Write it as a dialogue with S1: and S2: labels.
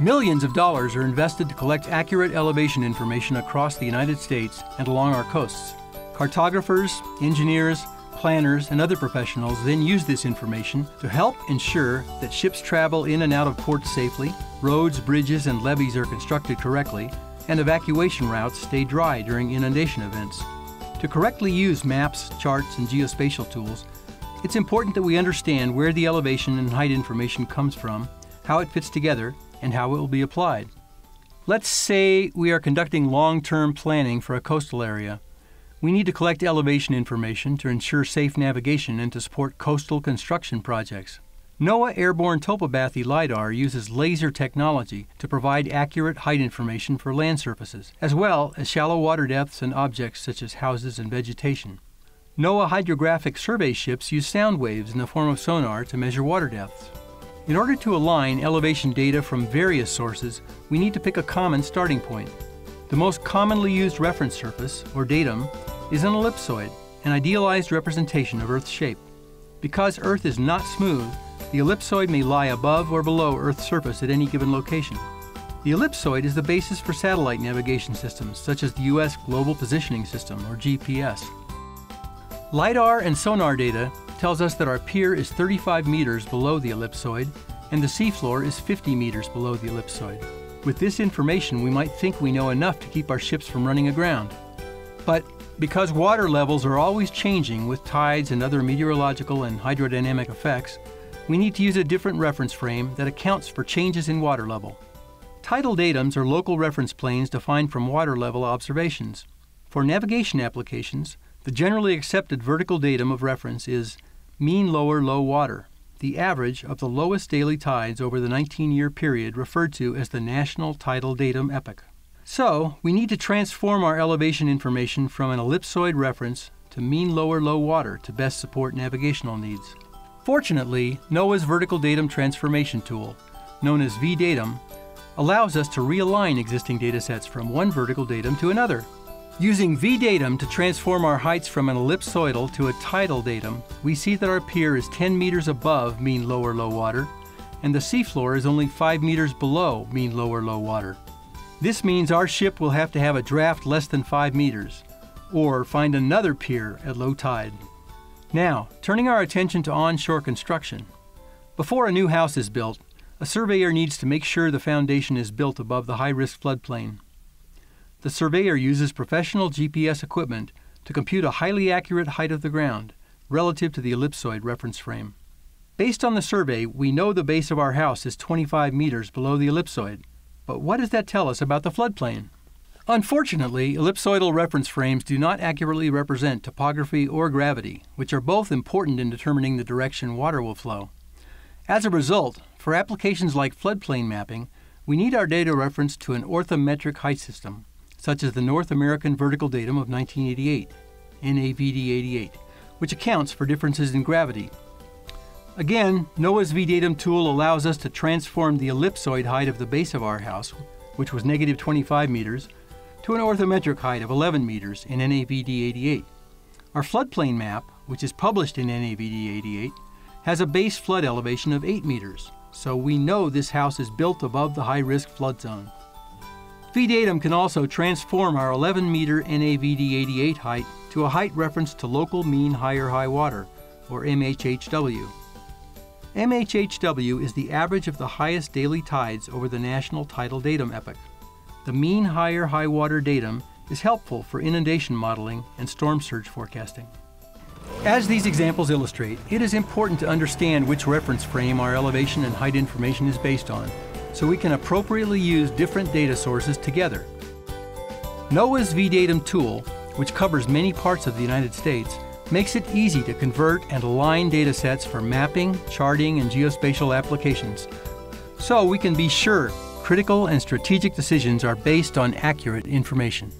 S1: Millions of dollars are invested to collect accurate elevation information across the United States and along our coasts. Cartographers, engineers, planners, and other professionals then use this information to help ensure that ships travel in and out of ports safely, roads, bridges, and levees are constructed correctly, and evacuation routes stay dry during inundation events. To correctly use maps, charts, and geospatial tools, it's important that we understand where the elevation and height information comes from, how it fits together, and how it will be applied. Let's say we are conducting long term planning for a coastal area. We need to collect elevation information to ensure safe navigation and to support coastal construction projects. NOAA Airborne Topobathy LiDAR uses laser technology to provide accurate height information for land surfaces, as well as shallow water depths and objects such as houses and vegetation. NOAA hydrographic survey ships use sound waves in the form of sonar to measure water depths. In order to align elevation data from various sources, we need to pick a common starting point. The most commonly used reference surface, or datum, is an ellipsoid, an idealized representation of Earth's shape. Because Earth is not smooth, the ellipsoid may lie above or below Earth's surface at any given location. The ellipsoid is the basis for satellite navigation systems, such as the U.S. Global Positioning System, or GPS. LIDAR and sonar data tells us that our pier is 35 meters below the ellipsoid and the seafloor is 50 meters below the ellipsoid. With this information, we might think we know enough to keep our ships from running aground. But because water levels are always changing with tides and other meteorological and hydrodynamic effects, we need to use a different reference frame that accounts for changes in water level. Tidal datums are local reference planes defined from water level observations. For navigation applications, the generally accepted vertical datum of reference is mean lower low water, the average of the lowest daily tides over the 19 year period referred to as the National Tidal Datum Epoch. So, we need to transform our elevation information from an ellipsoid reference to mean lower low water to best support navigational needs. Fortunately, NOAA's Vertical Datum Transformation Tool, known as VDatum, allows us to realign existing datasets from one vertical datum to another. Using VDatum to transform our heights from an ellipsoidal to a tidal datum, we see that our pier is 10 meters above mean lower low water, and the seafloor is only 5 meters below mean lower low water. This means our ship will have to have a draft less than 5 meters, or find another pier at low tide. Now, turning our attention to onshore construction. Before a new house is built, a surveyor needs to make sure the foundation is built above the high risk floodplain. The surveyor uses professional GPS equipment to compute a highly accurate height of the ground relative to the ellipsoid reference frame. Based on the survey, we know the base of our house is 25 meters below the ellipsoid. But what does that tell us about the floodplain? Unfortunately, ellipsoidal reference frames do not accurately represent topography or gravity, which are both important in determining the direction water will flow. As a result, for applications like floodplain mapping, we need our data reference to an orthometric height system, such as the North American Vertical Datum of 1988, NAVD 88, which accounts for differences in gravity Again, NOAA's VDatum tool allows us to transform the ellipsoid height of the base of our house, which was negative 25 meters, to an orthometric height of 11 meters in NAVD 88. Our floodplain map, which is published in NAVD 88, has a base flood elevation of 8 meters, so we know this house is built above the high risk flood zone. VDatum can also transform our 11 meter NAVD 88 height to a height reference to local mean higher high water, or MHHW. MHHW is the average of the highest daily tides over the national tidal datum epoch. The mean higher high water datum is helpful for inundation modeling and storm surge forecasting. As these examples illustrate, it is important to understand which reference frame our elevation and height information is based on, so we can appropriately use different data sources together. NOAA's VDatum tool, which covers many parts of the United States, makes it easy to convert and align datasets for mapping, charting, and geospatial applications. So we can be sure critical and strategic decisions are based on accurate information.